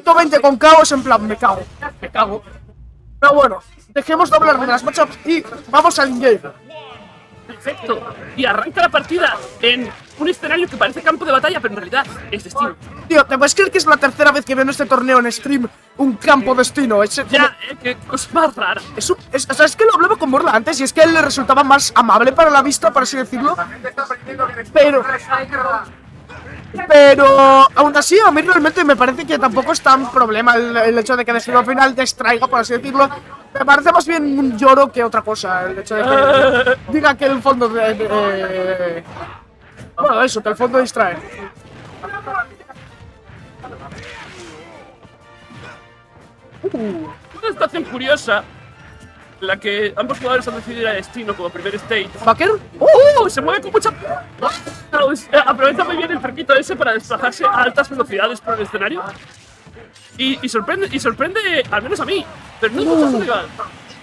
120 con caos en plan, me cago, me cago. Pero bueno, dejemos de hablar de las matchups y vamos al in-game. Perfecto. Y arranca la partida en un escenario que parece campo de batalla, pero en realidad es destino. Tío, ¿te puedes creer que es la tercera vez que veo en este torneo en stream un campo destino? Es, como- Ya, eh, qué cosa más rara. es, un- es- o sea, es que lo hablaba con Borla antes y es que a él le resultaba más amable para la vista, por así decirlo. Pero, pero aún así, a mí realmente me parece que tampoco es tan problema el, hecho de que al final distraiga, por así decirlo. Me parece más bien un lloro que otra cosa, el hecho de que diga que el fondo de... bueno, eso, que el fondo distrae. Una situación curiosa la que ambos jugadores han decidido ir a destino como primer stage. ¿Baker? ¡Uh! Se mueve con mucha. Eh, Aprovecha muy bien el cerquito ese para desplazarse a altas velocidades por el escenario. Y, y sorprende, y sorprende, al menos a mí, pero no rival.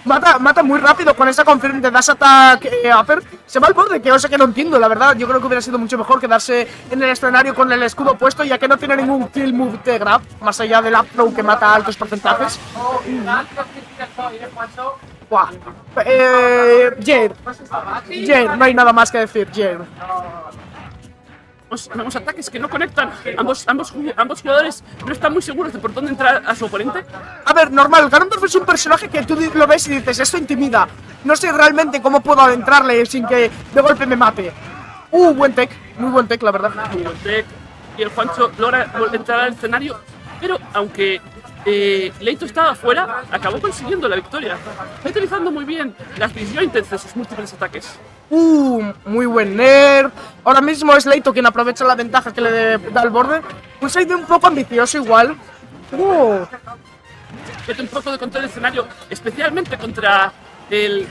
Mata, mata muy rápido con esa confirm de Dash Attack eh, Upper. Se va al borde, que cosa que no entiendo, la verdad. Yo creo que hubiera sido mucho mejor quedarse en el escenario con el escudo puesto, ya que no tiene ningún kill move de grab, más allá del up throw que mata a altos porcentajes. Buah. Eh, Jade. Jade, no hay nada más que decir, Jade. Vemos ataques que no conectan. Ambos, ambos, ju- ambos jugadores no están muy seguros de por dónde entrar a su oponente. A ver, normal, Ganondorf es un personaje que tú lo ves y dices, esto intimida. No sé realmente cómo puedo adentrarle sin que de golpe me mate. Uh, buen tech, muy buen tech, la verdad. Y el Tech y el Juancho logra entrar al escenario, pero aunque eh, Leito estaba afuera, acabó consiguiendo la victoria. Está utilizando muy bien las disjointeds de sus múltiples ataques. Uh, muy buen nerd. Ahora mismo es Leito quien aprovecha la ventaja que le de- da el borde. Un side un poco ambicioso igual. Uh, Mete un poco de control del escenario, especialmente contra el,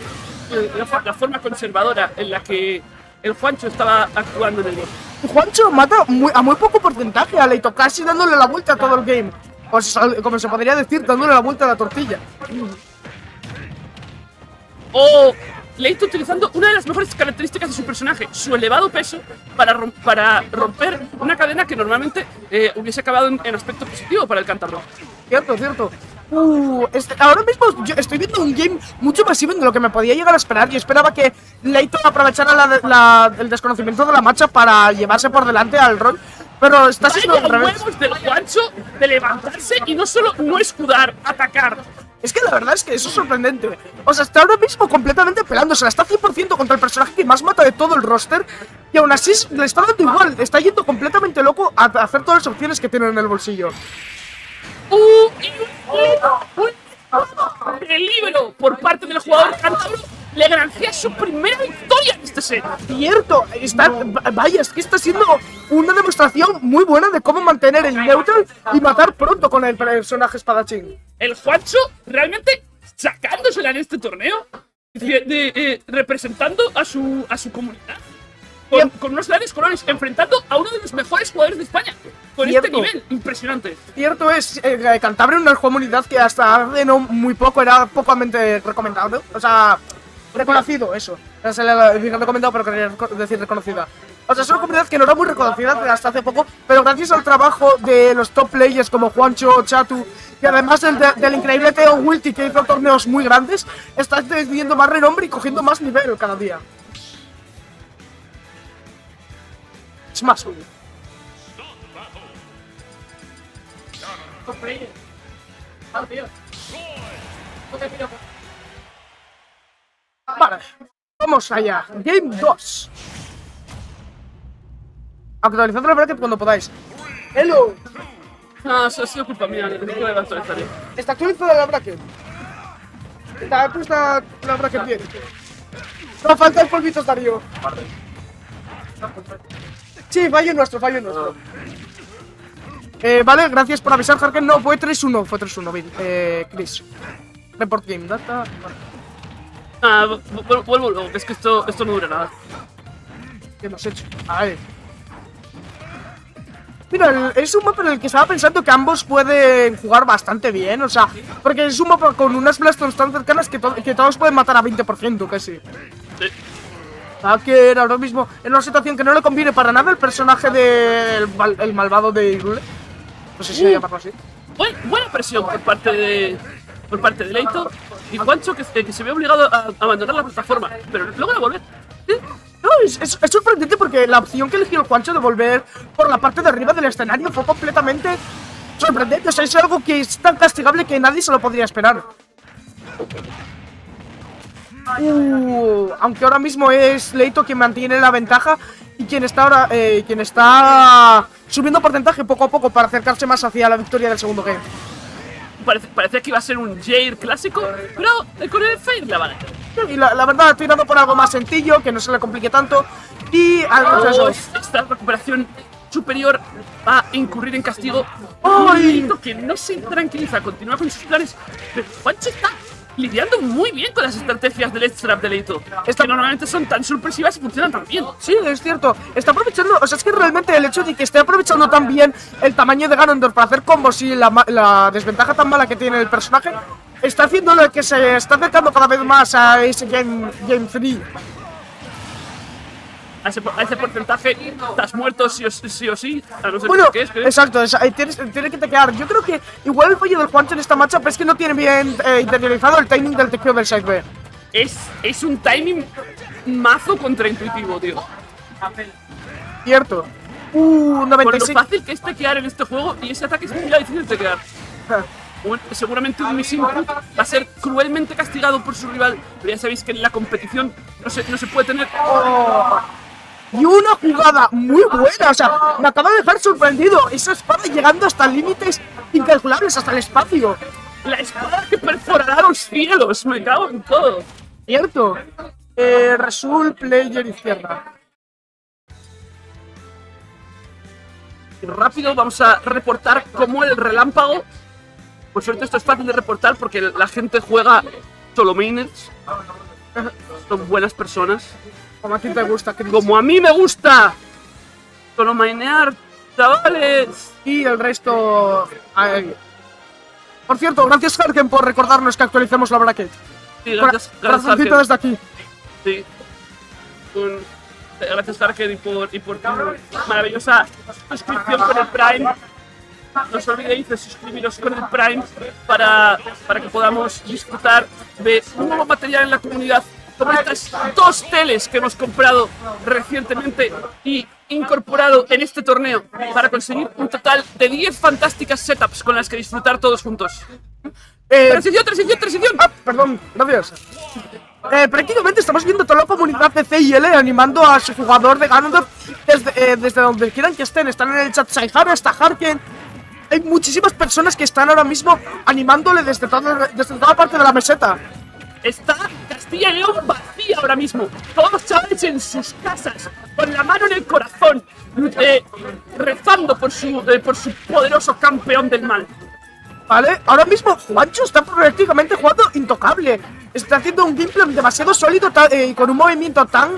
el- la, la forma conservadora en la que el Juancho estaba actuando en el bot. Juancho mata muy- a muy poco porcentaje a Leito, casi dándole la vuelta a todo el game. Sea, como se podría decir, dándole la vuelta a la tortilla. O Leito utilizando una de las mejores características de su personaje, su elevado peso, para, rom- para romper una cadena que normalmente eh, hubiese acabado en, en aspecto positivo para el cántabro. Cierto, cierto. Uh, este- ahora mismo yo estoy viendo un game mucho más even de lo que me podía llegar a esperar. Yo esperaba que Leito aprovechara la- la- el desconocimiento de la marcha para llevarse por delante al rol. Pero está siendo Vaya huevos del Juancho de levantarse y no solo no escudar, atacar. Es que la verdad es que eso es sorprendente. O sea, está ahora mismo completamente pelándose. Está 100% contra el personaje que más mata de todo el roster. Y aún así le está dando igual. Está yendo completamente loco a hacer todas las opciones que tiene en el bolsillo. Uh, y un, un peligro por parte del jugador cántabro le granjea su primera victoria en este set. Cierto, está, va- vaya, es que está siendo una demostración muy buena de cómo mantener el neutral y matar pronto con el personaje espadachín. El Juancho realmente sacándosela en este torneo, de- de- eh, representando a su, a su comunidad. Con, con unos grandes colores, enfrentando a uno de los mejores jugadores de España. Con este nivel, impresionante. Cierto es, eh, Cantabria una comunidad que hasta hace no muy poco era pocamente recomendado. O sea, reconocido, eso. No se le dije recomendado, pero quería decir reconocida. O sea, es una comunidad que no era muy reconocida hasta hace poco, pero gracias al trabajo de los top players como Juancho, Chatu, y además del, increíble Teo Wilty que hizo torneos muy grandes, está teniendo más renombre y cogiendo más nivel cada día. Es más uno. Vale, vamos allá. Game 2. Actualizad el bracket cuando podáis. Hello. Ah, eso ha sido culpa mía, de actualizar. Está actualizada la bracket. Está puesta la bracket bien. No falta el polvito Darío. Sí, fallo nuestro, fallo nuestro. Eh, vale, gracias por avisar, Harken. No, fue 3-1, fue 3-1, bien. Eh, Chris. Report game, data. Ah, vu- vu- vuelvo luego, es que esto, esto no dura nada. ¿Qué hemos hecho? A ver. Mira, es un mapa en el que estaba pensando que ambos pueden jugar bastante bien, o sea, porque es un mapa con unas Blastons tan cercanas que, to- que todos pueden matar a 20% casi. Sí. Hacker ahora mismo en una situación que no le conviene para nada el personaje del el malvado de Irule. No sé si llamarlo así. buen- buena presión por parte de por parte de Leito y Juancho que, que se ve obligado a, abandonar la plataforma, pero luego a volver. No, es sorprendente porque la opción que eligió el Juancho de volver por la parte de arriba del escenario fue completamente sorprendente. O sea, es algo que es tan castigable que nadie se lo podría esperar. Uh, aunque ahora mismo es Leito quien mantiene la ventaja y quien está ahora eh, quien está subiendo porcentaje poco a poco para acercarse más hacia la victoria del segundo game. Parece, parecía que iba a ser un Jair clásico, pero con el Fade la vale. Y la, la verdad, tirando por algo más sencillo, que no se le complique tanto. Y algo Oh, esta recuperación superior va a incurrir en castigo. ¡Ay! Que no se tranquiliza, continúa con sus planes, pero Juancho está lidiando muy bien con las estrategias del Edge Trap de Leito, que normalmente son tan sorpresivas y funcionan tan bien. Sí, es cierto. Está aprovechando, o sea, es que realmente el hecho de que esté aprovechando tan bien el tamaño de Ganondorf para hacer combos y la, la desventaja tan mala que tiene el personaje, está haciendo lo que se está acercando cada vez más a ese game, game 3. A ese, a ese porcentaje estás muerto sí o sí, o sí a no ser Bueno, que es, exacto, es- tienes- tiene que tequear. Yo creo que igual el fallo del Juancho en esta matchup es que no tiene bien eh, interiorizado el timing del tequeo del side B. es, es un timing mazo contraintuitivo, tío. Cierto. Uh, Por lo 96. fácil que es tequear en este juego y ese ataque es muy difícil de tequear. Un- seguramente un Miss Input va a ser cruelmente castigado por su rival, pero ya sabéis que en la competición no se, no se puede tener. Y una jugada muy buena, o sea, me acaba de dejar sorprendido. Esa espada llegando hasta límites incalculables, hasta el espacio. La espada que perforará los cielos, me cago en todo. Cierto. Eh, player izquierda. Y rápido vamos a reportar cómo el relámpago. Por suerte esto es fácil de reportar porque la gente juega solo. Son buenas personas. Como a ti te gusta, Chris. Como a mí me gusta. Solo mainear, chavales. Y el resto. ay. Por cierto, gracias Harken por recordarnos que actualicemos la bracket. Sí, gracias, gracias, desde aquí. Sí. Un- gracias, Arken, y por, y por tu maravillosa suscripción con el Prime. No os olvidéis de suscribiros con el Prime para, para que podamos disfrutar de un nuevo material en la comunidad, estas dos teles que hemos comprado recientemente y incorporado en este torneo para conseguir un total de 10 fantásticas setups con las que disfrutar todos juntos. Eh, ¡Transición, transición, transición! Ah, perdón, gracias. Eh, prácticamente estamos viendo toda la comunidad de CIL animando a su jugador de Ganondorf desde, eh, desde donde quieran que estén. Están en el chat Saihara, está Harken. Hay muchísimas personas que están ahora mismo animándole desde toda, desde toda parte de la meseta. Está Castilla y León vacía ahora mismo. Todos chavales en sus casas, con la mano en el corazón, eh, rezando por su, eh, por su poderoso campeón del mal. ¿Vale? Ahora mismo Juancho está prácticamente jugando intocable. Está haciendo un gameplay demasiado sólido eh, y con un movimiento tan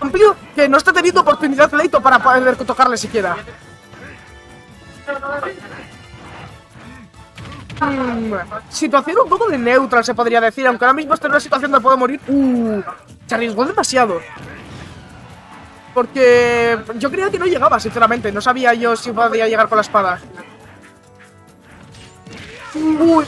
amplio que no está teniendo oportunidad Leito para poder tocarle siquiera. Mm, situación un poco de neutral se podría decir, aunque ahora mismo está en una situación donde puede morir. Uh, se arriesgó demasiado. Porque yo creía que no llegaba, sinceramente. No sabía yo si podía llegar con la espada. Muy,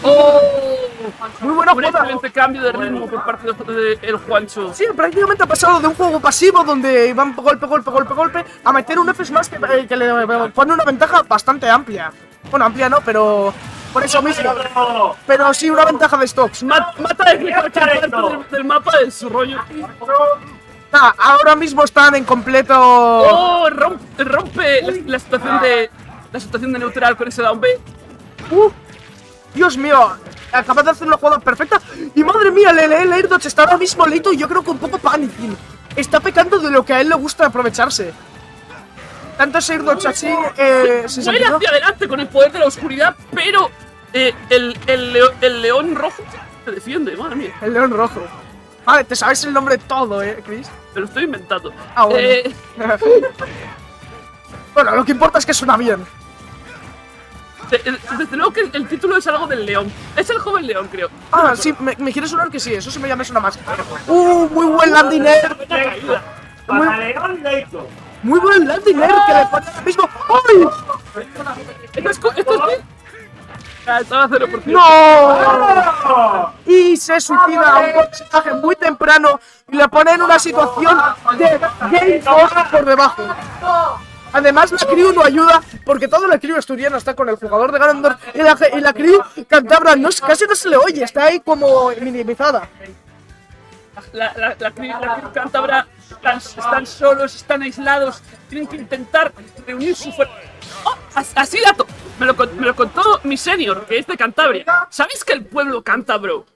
muy buena Un jugada. excelente cambio de ritmo por parte del el Juancho. Sí, prácticamente ha pasado de un juego pasivo donde van golpe, golpe, golpe, golpe, a meter un F más que, eh, que le pone una ventaja bastante amplia. Bueno, amplia no, pero por eso mismo. Pero sí, una ventaja de stocks. Ma- mata de cualquier parte del, mapa de su rollo. Ah, ahora mismo están en completo. Oh, rompe, rompe la, la situación de la situación de neutral con ese down B. Uh, Dios mío, acaba de hacer una jugada perfecta. Y madre mía, el, el Air Dodge está ahora mismo leito y yo creo que un poco panicking. Está pecando de lo que a él le gusta aprovecharse. Tanto ese Air Dodge así, eh, sin Vuela sentido. hacia adelante con el poder de la oscuridad, pero eh, el, el, leo- el león rojo se defiende, madre mía. El león rojo. Vale, te sabes el nombre todo, eh, Chris. Me lo estoy inventando. Ah, bueno. Eh, bueno, lo que importa es que suena bien. de- de- desde luego que el, título es algo del león. Es el joven león, creo. Ah, sí, me, me quiere sonar que sí, eso sí me llama suena más. Uh, muy buen landing air. Muy, Camaleón Leito. Muy buen landing air que le pone ahora mismo. ¡Ay! Esto es, esto es estaba 0%. ¡No! Y se suicida a un porcentaje muy temprano y le pone en una situación de game over por debajo. Además, la crew no ayuda porque todo la crew asturiana está con el jugador de Ganondorf y la, y la crew cantabra no, casi no se le oye, está ahí como minimizada. La, la, la, la cántabra están, están solos, están aislados, tienen que intentar reunir su fuerza. Oh, as- así dato, me lo, me lo contó mi senior, que es de Cantabria. ¿Sabéis que el pueblo cántabro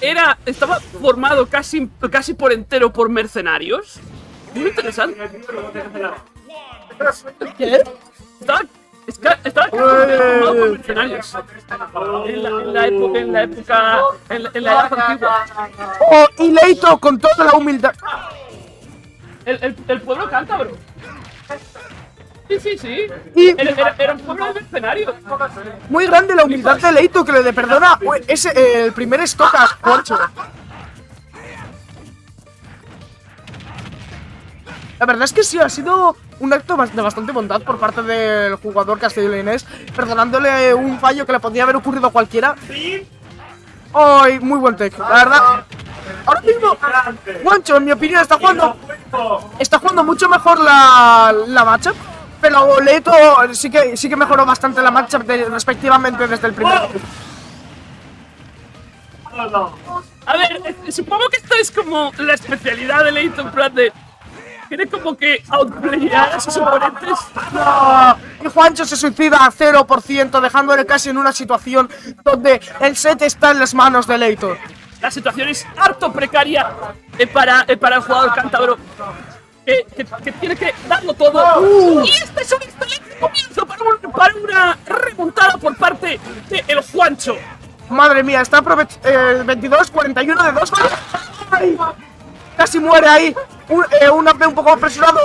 era, estaba formado casi, casi por entero por mercenarios? Muy interesante. ¿Qué? Estaba, esca- estaba casi formado por mercenarios. En la, en la época, en la época, en la, en la edad antigua. Oh, y Leito con toda la humildad. El, el, el pueblo cántabro. Sí, sí, sí. Y- Era, era- era un pueblo de mercenarios. Muy grande la humildad de Leito que le perdona ué, ese, eh, el primer stock a Juancho. La verdad es que sí, ha sido un acto de bastante bondad por parte del jugador castellonés, perdonándole un fallo que le podría haber ocurrido a cualquiera. ¡Ay, muy buen tech! La verdad, ahora mismo, Juancho, en mi opinión, está jugando está jugando mucho mejor la, la matchup, pero Leto sí que, sí que mejoró bastante la matchup respectivamente desde el primer. A ver, eh, supongo que esto es como la especialidad de Leighton Pratt de. Tiene como que outplayar a sus oponentes. ¡No! Y Juancho se suicida a 0%, dejándole casi en una situación donde el set está en las manos de Leito. La situación es harto precaria eh, para, eh, para el jugador cántabro. Que, que- que tiene que darlo todo. Y este es un excelente comienzo para, un- para una remontada por parte de el Juancho. Madre mía, está eh, 22, 41 de 2. ¡Ay! Casi muere ahí. Un, eh, un AP un poco apresurado.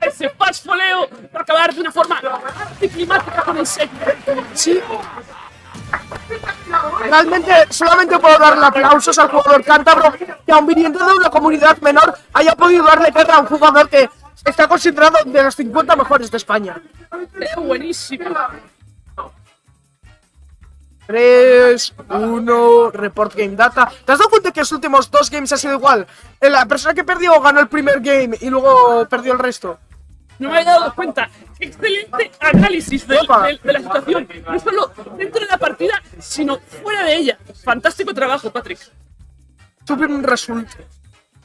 Ese fast foleo va a acabar de una forma anticlimática con el set. Sí. Realmente solamente puedo darle aplausos al jugador cántabro que aun viniendo de una comunidad menor haya podido darle guerra a un jugador que está considerado de los 50 mejores de España. Es buenísimo. 3, 1, report game data. ¿Te has dado cuenta que los últimos dos games ha sido igual? Eh, La persona que perdió ganó el primer game y luego perdió el resto. No me había dado cuenta. Excelente análisis de, Opa. de- de la situación. No solo dentro de la partida, sino fuera de ella. Fantástico trabajo, Patrick. Super result.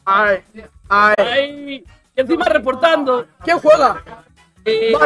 Ay, ay. Ay, y encima reportando. ¿Quién juega? eh, Vale.